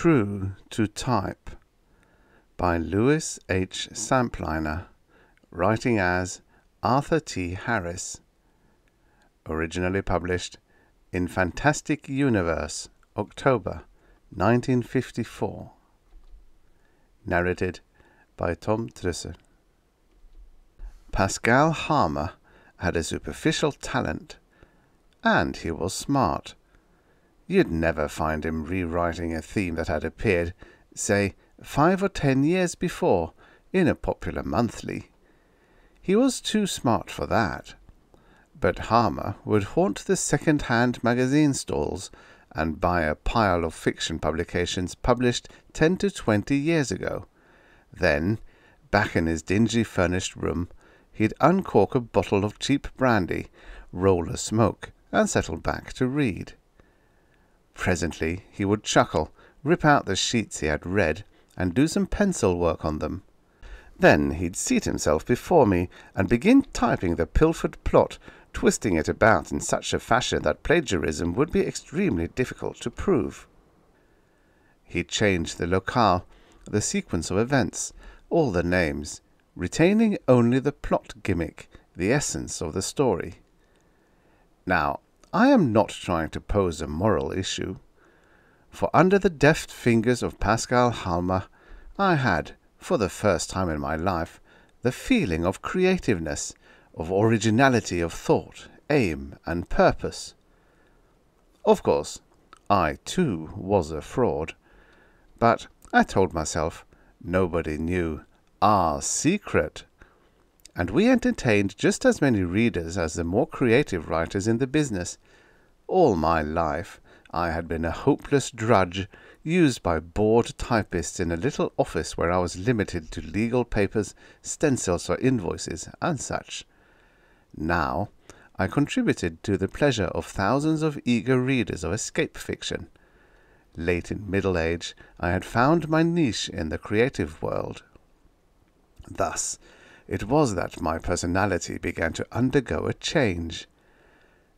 True to Type by Louis H. Sampliner, writing as Arthur T. Harris. Originally published in Fantastic Universe, October 1954. Narrated by Tom Trussel. Pascal Halmer had a superficial talent, and he was smart. You'd never find him rewriting a theme that had appeared, say, five or ten years before, in a popular monthly. He was too smart for that. But Halmer would haunt the second-hand magazine stalls and buy a pile of fiction publications published ten to twenty years ago. Then, back in his dingy furnished room, he'd uncork a bottle of cheap brandy, roll a smoke, and settle back to read. Presently he would chuckle, rip out the sheets he had read, and do some pencil work on them. Then he'd seat himself before me and begin typing the pilfered plot, twisting it about in such a fashion that plagiarism would be extremely difficult to prove. He'd change the locale, the sequence of events, all the names, retaining only the plot gimmick, the essence of the story. Now, I am not trying to pose a moral issue, for under the deft fingers of Pascal Halmer I had, for the first time in my life, the feeling of creativeness, of originality of thought, aim, and purpose. Of course, I too was a fraud, but I told myself nobody knew our secret and we entertained just as many readers as the more creative writers in the business. All my life I had been a hopeless drudge, used by bored typists in a little office where I was limited to legal papers, stencils for invoices, and such. Now I contributed to the pleasure of thousands of eager readers of escape fiction. Late in middle age, I had found my niche in the creative world. Thus, it was that my personality began to undergo a change.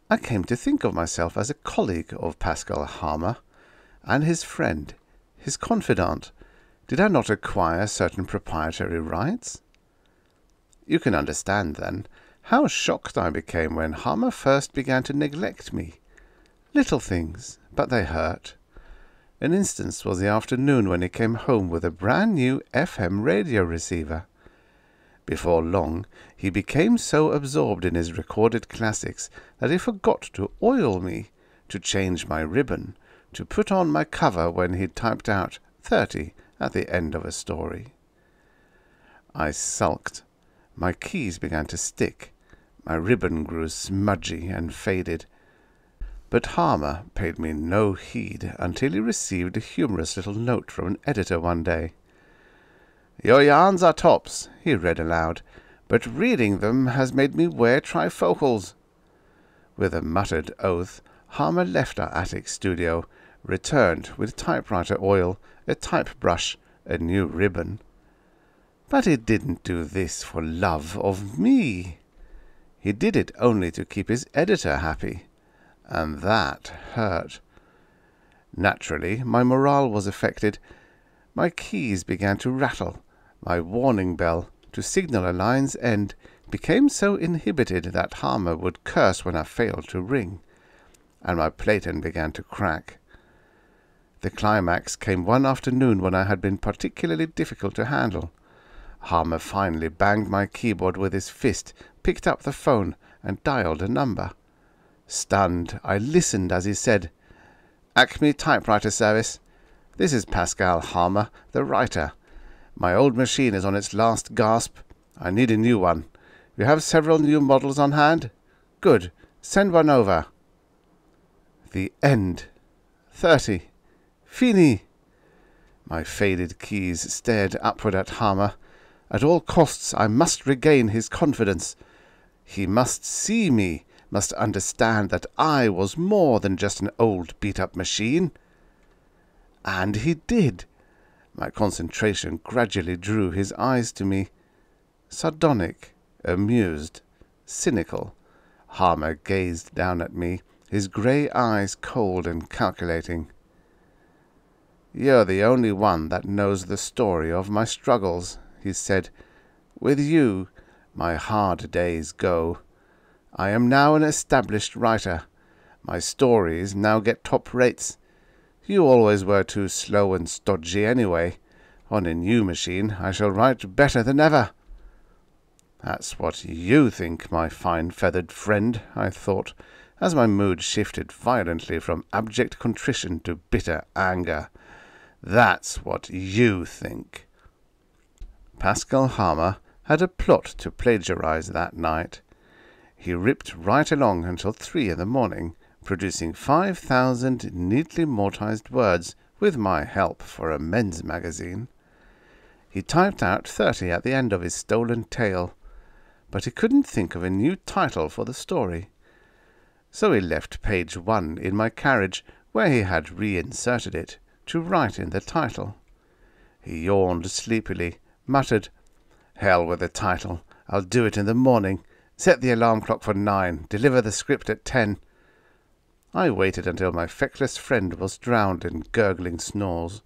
I came to think of myself as a colleague of Pascal Halmer, and his friend, his confidant. Did I not acquire certain proprietary rights? You can understand, then, how shocked I became when Halmer first began to neglect me. Little things, but they hurt. An instance was the afternoon when he came home with a brand new FM radio receiver. Before long, he became so absorbed in his recorded classics that he forgot to oil me, to change my ribbon, to put on my cover when he'd typed out 30 at the end of a story. I sulked. My keys began to stick. My ribbon grew smudgy and faded. But Halmer paid me no heed until he received a humorous little note from an editor one day. Your yarns are tops, he read aloud, but reading them has made me wear trifocals. With a muttered oath, Halmer left our attic studio, returned with typewriter oil, a type brush, a new ribbon. But he didn't do this for love of me. He did it only to keep his editor happy, and that hurt. Naturally, my morale was affected. My keys began to rattle my warning bell to signal a line's end became so inhibited that Halmer would curse when I failed to ring, and my platen began to crack. The climax came one afternoon when I had been particularly difficult to handle. Halmer finally banged my keyboard with his fist, picked up the phone, and dialed a number. Stunned, I listened as he said, Acme Typewriter Service. This is Pascal Halmer, the writer. My old machine is on its last gasp. I need a new one. You have several new models on hand? Good. Send one over. The end. Thirty. Fini. My faded keys stared upward at Halmer. At all costs I must regain his confidence. He must see me, must understand that I was more than just an old beat-up machine. And he did. My concentration gradually drew his eyes to me. Sardonic, amused, cynical, Halmer gazed down at me, his grey eyes cold and calculating. You're the only one that knows the story of my struggles, he said. With you, my hard days go. I am now an established writer. My stories now get top rates. You always were too slow and stodgy anyway. On a new machine I shall write better than ever. That's what you think, my fine feathered friend, I thought, as my mood shifted violently from abject contrition to bitter anger. That's what you think. Pascal Halmer had a plot to plagiarize that night. He ripped right along until three in the morning, producing five thousand neatly mortised words with my help for a men's magazine. He typed out thirty at the end of his stolen tale, but he couldn't think of a new title for the story. So he left page one in my carriage, where he had reinserted it, to write in the title. He yawned sleepily, muttered, Hell with the title. I'll do it in the morning. Set the alarm clock for nine. Deliver the script at ten. I waited until my feckless friend was drowned in gurgling snores.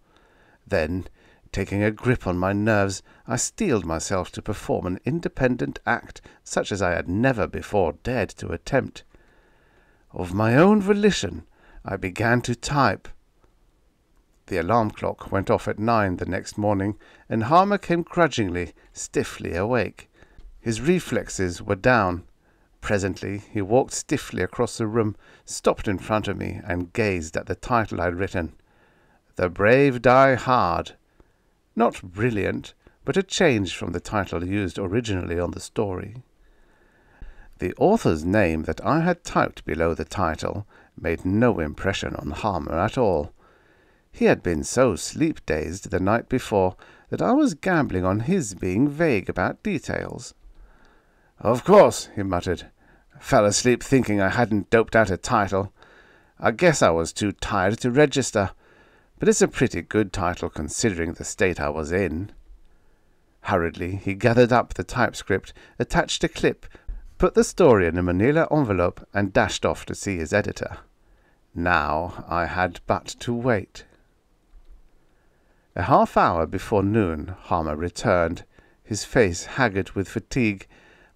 Then, taking a grip on my nerves, I steeled myself to perform an independent act such as I had never before dared to attempt. Of my own volition, I began to type. The alarm clock went off at nine the next morning, and Halmer came grudgingly, stiffly awake. His reflexes were down. Presently he walked stiffly across the room, stopped in front of me, and gazed at the title I'd written. The Brave Die Hard. Not brilliant, but a change from the title used originally on the story. The author's name that I had typed below the title made no impression on Halmer at all. He had been so sleep dazed the night before that I was gambling on his being vague about details. Of course, he muttered. Fell asleep thinking I hadn't doped out a title. I guess I was too tired to register, but it's a pretty good title considering the state I was in. Hurriedly, he gathered up the typescript, attached a clip, put the story in a manila envelope, and dashed off to see his editor. Now I had but to wait. A half hour before noon, Halmer returned, his face haggard with fatigue,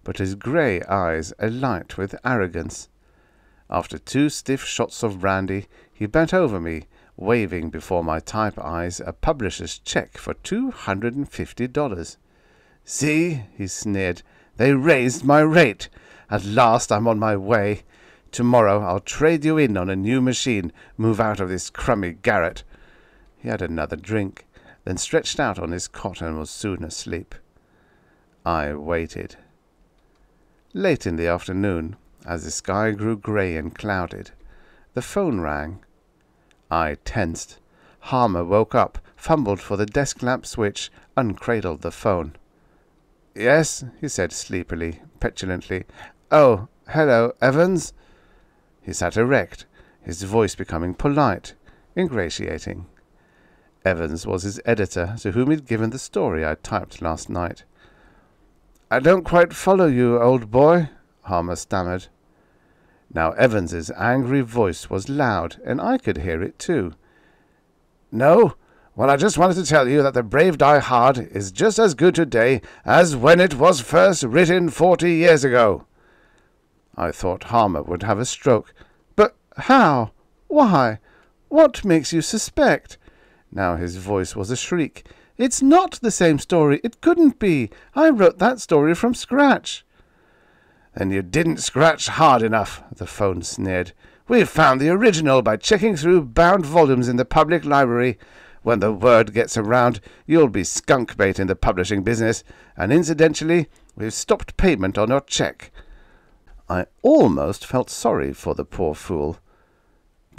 but his grey eyes alight with arrogance. After two stiff shots of brandy, he bent over me, waving before my type eyes a publisher's check for two hundred and fifty dollars. See, he sneered, they raised my rate. At last I'm on my way. Tomorrow I'll trade you in on a new machine, move out of this crummy garret. He had another drink then stretched out on his cot and was soon asleep. I waited. Late in the afternoon, as the sky grew grey and clouded, the phone rang. I tensed. Halmer woke up, fumbled for the desk lamp switch, uncradled the phone. Yes, he said sleepily, petulantly. Oh, hello, Evans. He sat erect, his voice becoming polite, ingratiating. Evans was his editor, to whom he'd given the story I'd typed last night. I don't quite follow you, old boy, Halmer stammered. Now Evans's angry voice was loud, and I could hear it too. No? Well, I just wanted to tell you that The Brave Die Hard is just as good today as when it was first written forty years ago. I thought Halmer would have a stroke. But how? Why? What makes you suspect? Now his voice was a shriek. It's not the same story. It couldn't be. I wrote that story from scratch. Then you didn't scratch hard enough, the phone sneered. We've found the original by checking through bound volumes in the public library. When the word gets around, you'll be skunk bait in the publishing business, and incidentally, we've stopped payment on your check. I almost felt sorry for the poor fool.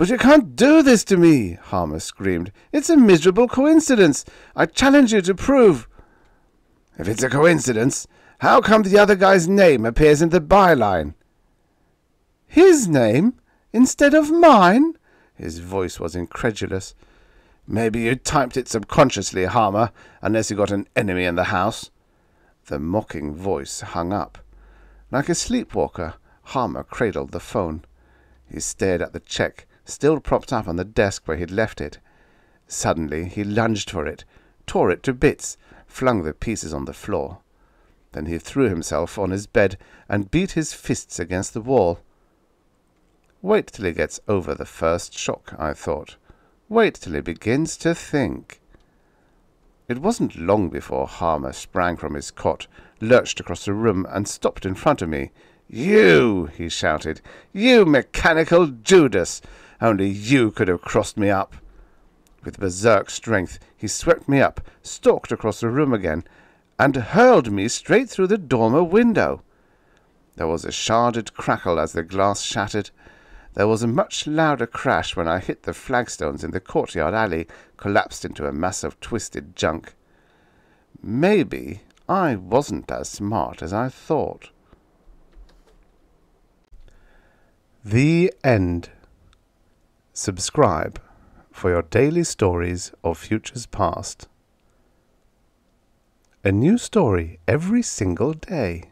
But you can't do this to me, Halmer screamed. It's a miserable coincidence. I challenge you to prove. If it's a coincidence, how come the other guy's name appears in the byline? His name? Instead of mine? His voice was incredulous. Maybe you typed it subconsciously, Halmer, unless you got an enemy in the house. The mocking voice hung up. Like a sleepwalker, Halmer cradled the phone. He stared at the check, still propped up on the desk where he'd left it. Suddenly he lunged for it, tore it to bits, flung the pieces on the floor. Then he threw himself on his bed and beat his fists against the wall. Wait till he gets over the first shock, I thought. Wait till he begins to think. It wasn't long before Halmer sprang from his cot, lurched across the room, and stopped in front of me. You, he shouted, you mechanical Judas! Only you could have crossed me up. With berserk strength, he swept me up, stalked across the room again, and hurled me straight through the dormer window. There was a sharded crackle as the glass shattered. There was a much louder crash when I hit the flagstones in the courtyard alley, collapsed into a mass of twisted junk. Maybe I wasn't as smart as I thought. The End. Subscribe for your daily stories of futures past. A new story every single day.